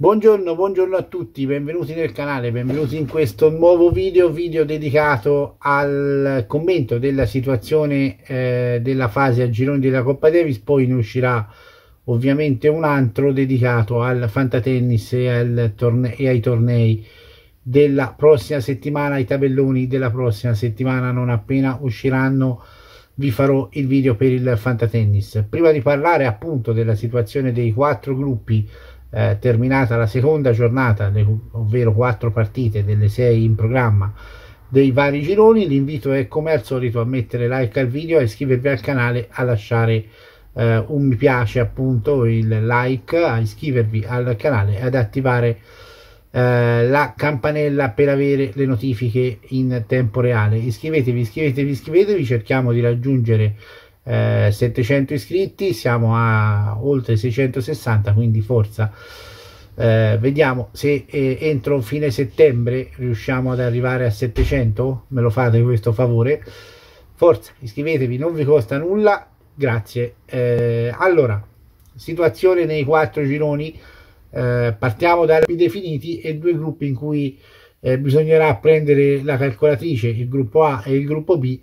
Buongiorno, buongiorno a tutti, benvenuti nel canale, benvenuti in questo nuovo video, video dedicato al commento della situazione eh, della fase a gironi della Coppa Davis, poi ne uscirà ovviamente un altro dedicato al fantatennis e, al e ai tornei della prossima settimana, ai tabelloni della prossima settimana, non appena usciranno vi farò il video per il fantatennis. Prima di parlare appunto della situazione dei quattro gruppi eh, terminata la seconda giornata, ovvero quattro partite delle sei in programma dei vari gironi, l'invito è come al solito a mettere like al video, a iscrivervi al canale, a lasciare eh, un mi piace appunto il like, a iscrivervi al canale ad attivare eh, la campanella per avere le notifiche in tempo reale. Iscrivetevi, iscrivetevi, iscrivetevi, cerchiamo di raggiungere eh, 700 iscritti, siamo a oltre 660, quindi forza. Eh, vediamo se eh, entro fine settembre riusciamo ad arrivare a 700, me lo fate questo favore. Forza, iscrivetevi, non vi costa nulla, grazie. Eh, allora, situazione nei quattro gironi, eh, partiamo dai definiti e due gruppi in cui eh, bisognerà prendere la calcolatrice, il gruppo A e il gruppo B,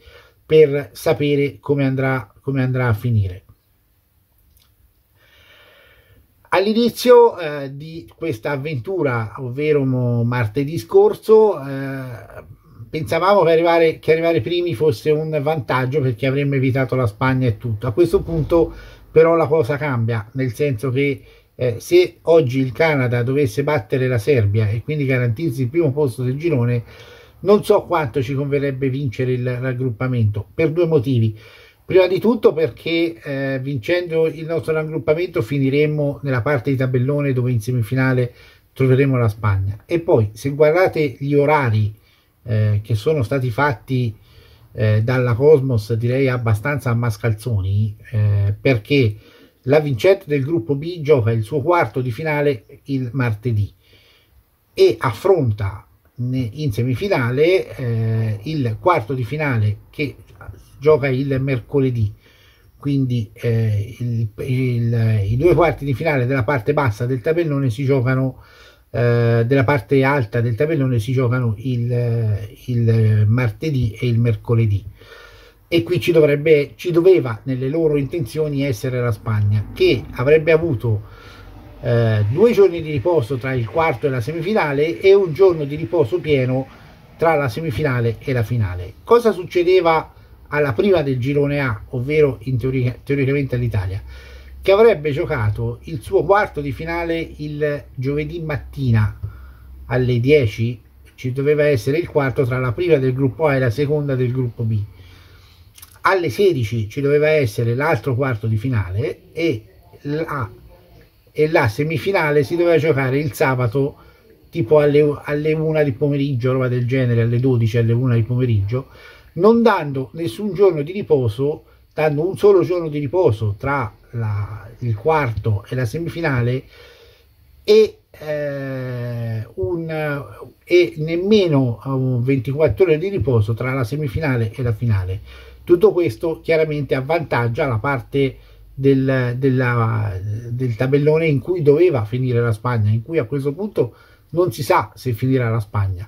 per sapere come andrà, come andrà a finire. All'inizio eh, di questa avventura, ovvero martedì scorso, eh, pensavamo che arrivare, che arrivare primi fosse un vantaggio perché avremmo evitato la Spagna e tutto. A questo punto però la cosa cambia, nel senso che eh, se oggi il Canada dovesse battere la Serbia e quindi garantirsi il primo posto del girone, non so quanto ci converrebbe vincere il raggruppamento per due motivi. Prima di tutto perché eh, vincendo il nostro raggruppamento finiremmo nella parte di tabellone dove in semifinale troveremo la Spagna. E poi se guardate gli orari eh, che sono stati fatti eh, dalla Cosmos direi abbastanza a mascalzoni eh, perché la vincente del gruppo B gioca il suo quarto di finale il martedì e affronta in semifinale eh, il quarto di finale che gioca il mercoledì. Quindi eh, il, il, i due quarti di finale della parte bassa del tabellone si giocano eh, della parte alta del tabellone si giocano il, il martedì e il mercoledì. E qui ci dovrebbe ci doveva nelle loro intenzioni essere la Spagna che avrebbe avuto eh, due giorni di riposo tra il quarto e la semifinale e un giorno di riposo pieno tra la semifinale e la finale. Cosa succedeva alla prima del girone A, ovvero teoria, teoricamente all'Italia? Che avrebbe giocato il suo quarto di finale il giovedì mattina alle 10, ci doveva essere il quarto tra la prima del gruppo A e la seconda del gruppo B. Alle 16 ci doveva essere l'altro quarto di finale e la e la semifinale si doveva giocare il sabato tipo alle, alle 1 di pomeriggio, roba del genere, alle 12, alle 1 di pomeriggio, non dando nessun giorno di riposo, dando un solo giorno di riposo tra la, il quarto e la semifinale e, eh, un, e nemmeno 24 ore di riposo tra la semifinale e la finale. Tutto questo chiaramente avvantaggia la parte del, della, del tabellone in cui doveva finire la Spagna, in cui a questo punto non si sa se finirà la Spagna.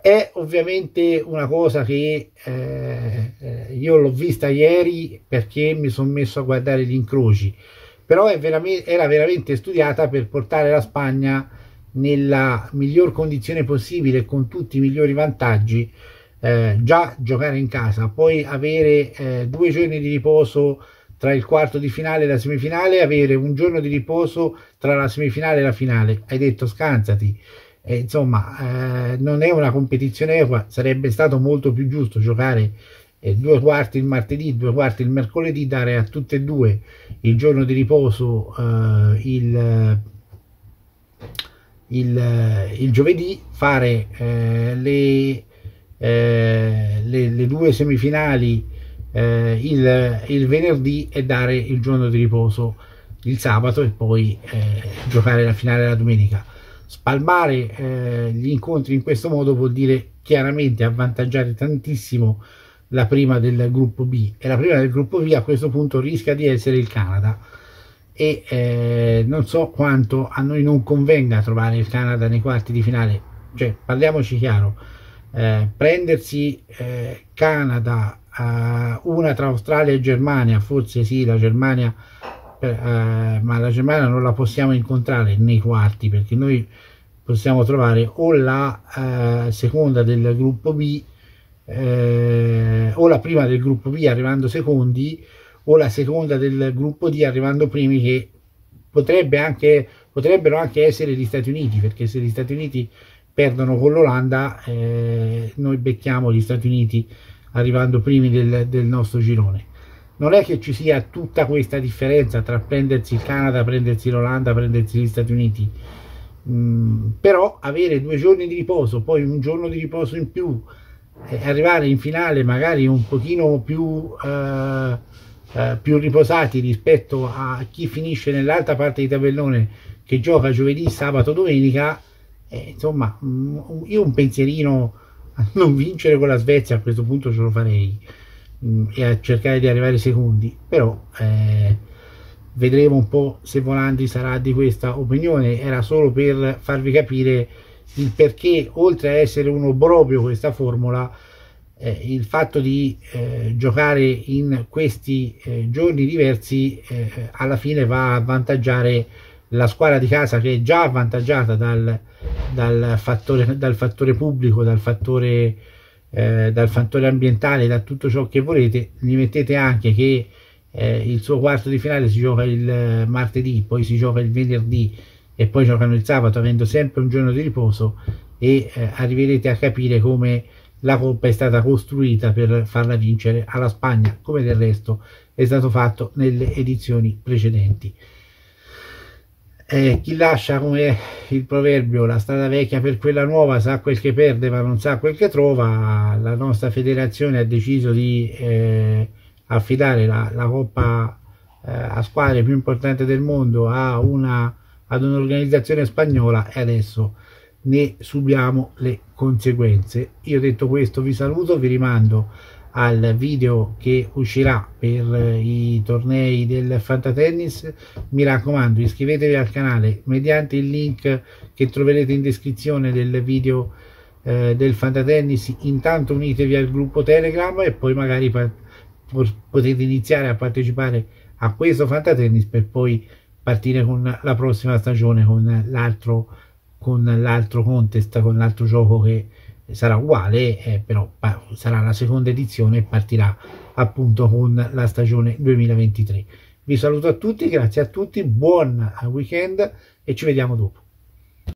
È ovviamente una cosa che eh, io l'ho vista ieri perché mi sono messo a guardare gli incroci, però veramente, era veramente studiata per portare la Spagna nella miglior condizione possibile con tutti i migliori vantaggi eh, già giocare in casa poi avere eh, due giorni di riposo tra il quarto di finale e la semifinale avere un giorno di riposo tra la semifinale e la finale. Hai detto scansati. E, insomma eh, non è una competizione equa sarebbe stato molto più giusto giocare eh, due quarti il martedì due quarti il mercoledì dare a tutte e due il giorno di riposo eh, il, il, il, giovedì fare eh, le, eh, le, le due semifinali eh, il, il, venerdì e dare il giorno di riposo il sabato e poi eh, giocare la finale la domenica. Spalmare eh, gli incontri in questo modo vuol dire chiaramente avvantaggiare tantissimo la prima del gruppo B. E la prima del gruppo B a questo punto rischia di essere il Canada. E eh, non so quanto a noi non convenga trovare il Canada nei quarti di finale, cioè parliamoci chiaro, eh, prendersi eh, Canada, eh, una tra Australia e Germania, forse sì, la Germania, eh, ma la Germania non la possiamo incontrare nei quarti perché noi possiamo trovare o la eh, seconda del gruppo B o la prima del gruppo B arrivando secondi o la seconda del gruppo D arrivando primi che potrebbe anche, potrebbero anche essere gli Stati Uniti perché se gli Stati Uniti perdono con l'Olanda eh, noi becchiamo gli Stati Uniti arrivando primi del, del, nostro girone. Non è che ci sia tutta questa differenza tra prendersi il Canada, prendersi l'Olanda, prendersi gli Stati Uniti. Mm, però avere due giorni di riposo poi un giorno di riposo in più e arrivare in finale magari un pochino più eh, eh, più riposati rispetto a chi finisce nell'alta parte di tabellone che gioca giovedì, sabato, domenica, eh, insomma, mm, io un pensierino a non vincere con la Svezia a questo punto ce lo farei mh, mm, e a cercare di arrivare secondi, però eh, vedremo un po' se Volandi sarà di questa opinione, era solo per farvi capire il perché, oltre a essere un obbrobrio questa formula, eh, il fatto di eh, giocare in questi eh, giorni diversi eh, alla fine va a avvantaggiare la squadra di casa che è già avvantaggiata dal, dal, fattore, dal fattore, pubblico, dal fattore, eh, dal fattore ambientale, da tutto ciò che volete, gli mettete anche che eh, il suo quarto di finale si gioca il martedì, poi si gioca il venerdì e poi giocano il sabato avendo sempre un giorno di riposo e arriverete a capire come la coppa è stata costruita per farla vincere alla Spagna, come del resto è stato fatto nelle edizioni precedenti. Eh, chi lascia come il proverbio la strada vecchia per quella nuova sa quel che perde ma non sa quel che trova, la nostra federazione ha deciso di eh, affidare la, la coppa eh, a squadre più importanti del mondo una, ad un'organizzazione spagnola e adesso ne subiamo le conseguenze. Io detto questo vi saluto, vi rimando al video che uscirà per i tornei del Fantatennis. Mi raccomando, iscrivetevi al canale mediante il link che troverete in descrizione del video eh, del Fantatennis. Intanto unitevi al gruppo Telegram e poi magari potete iniziare a partecipare a questo Fantatennis per poi partire con la prossima stagione con l'altro con l'altro contest, con l'altro gioco che sarà uguale, eh, però sarà la seconda edizione e partirà appunto con la stagione 2023. Vi saluto a tutti, grazie a tutti, buon weekend e ci vediamo dopo.